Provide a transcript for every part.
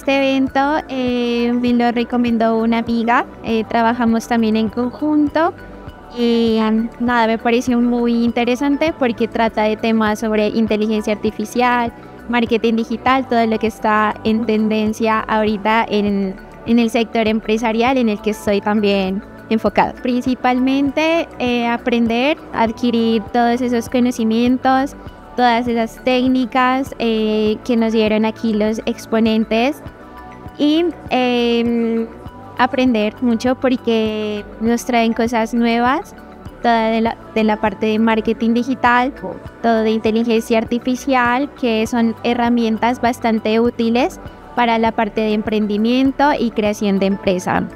este evento eh, me lo recomendó una amiga, eh, trabajamos también en conjunto y nada, me pareció muy interesante porque trata de temas sobre inteligencia artificial, marketing digital, todo lo que está en tendencia ahorita en, en el sector empresarial en el que estoy también enfocado. Principalmente eh, aprender, adquirir todos esos conocimientos, todas esas técnicas eh, que nos dieron aquí los exponentes y em, aprender mucho porque nos traen cosas nuevas, toda de la, de la parte de marketing digital, todo de inteligencia artificial, que son herramientas bastante útiles para la parte de emprendimiento y creación de empresa.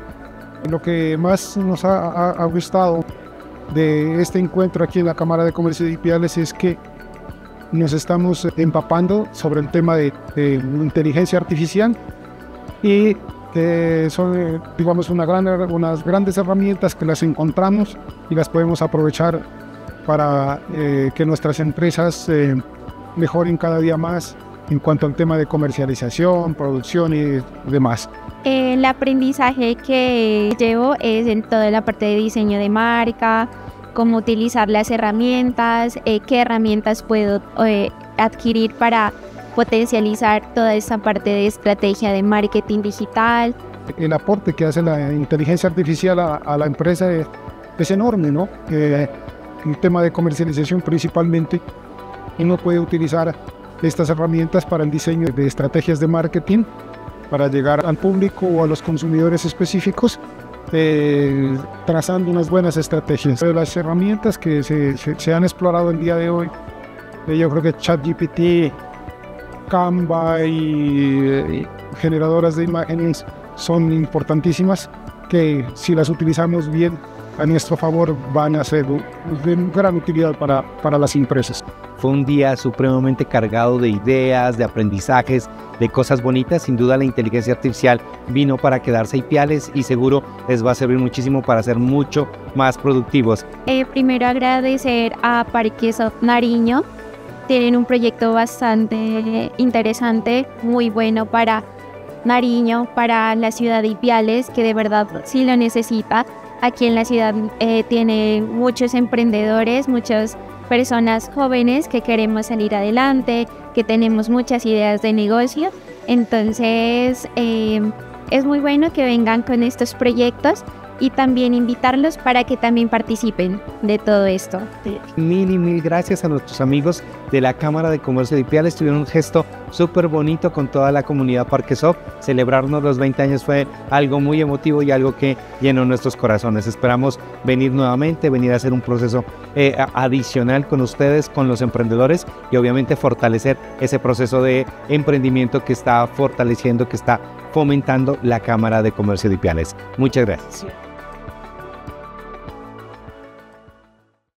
Lo que más nos ha, gustado de este encuentro aquí en la Cámara de Comercio de Ipiales es que nos estamos empapando sobre el tema de, inteligencia artificial y que son, digamos, una gran, unas grandes herramientas que las encontramos y las podemos aprovechar para eh, que nuestras empresas eh, mejoren cada día más en cuanto al tema de comercialización, producción y demás. El aprendizaje que llevo es en toda la parte de diseño de marca, cómo utilizar las herramientas, eh, qué herramientas puedo eh, adquirir para potencializar toda esta parte de estrategia de marketing digital. El aporte que hace la inteligencia artificial a, la empresa es, enorme, ¿no? Eh, el tema de comercialización principalmente, uno puede utilizar estas herramientas para el diseño de estrategias de marketing para llegar al público o a los consumidores específicos, eh, trazando unas buenas estrategias. De las herramientas que se, se, han explorado el día de hoy, eh, yo creo que ChatGPT, Canva y, generadoras de imágenes son importantísimas que si las utilizamos bien a nuestro favor van a ser de gran utilidad para, para las empresas. Fue un día supremamente cargado de ideas, de aprendizajes, de cosas bonitas. Sin duda la inteligencia artificial vino para quedarse piales y seguro les va a servir muchísimo para ser mucho más productivos. Eh, primero agradecer a Parques Nariño. Tienen un proyecto bastante interesante, muy bueno para Nariño, para la ciudad de Ipiales, que de verdad sí lo necesita. Aquí en la ciudad eh, tiene muchos emprendedores, muchas personas jóvenes que queremos salir adelante, que tenemos muchas ideas de negocio. Entonces eh, es muy bueno que vengan con estos proyectos y también invitarlos para que también participen de todo esto. Mil y mil gracias a nuestros amigos de la Cámara de Comercio de Ipiales. Tuvieron un gesto súper bonito con toda la comunidad Parquesop. Celebrarnos los 20 años fue algo muy emotivo y algo que llenó nuestros corazones. Esperamos venir nuevamente, venir a hacer un proceso eh, adicional con ustedes, con los emprendedores y obviamente fortalecer ese proceso de emprendimiento que está fortaleciendo, que está fomentando la Cámara de Comercio de Ipiales. Muchas gracias.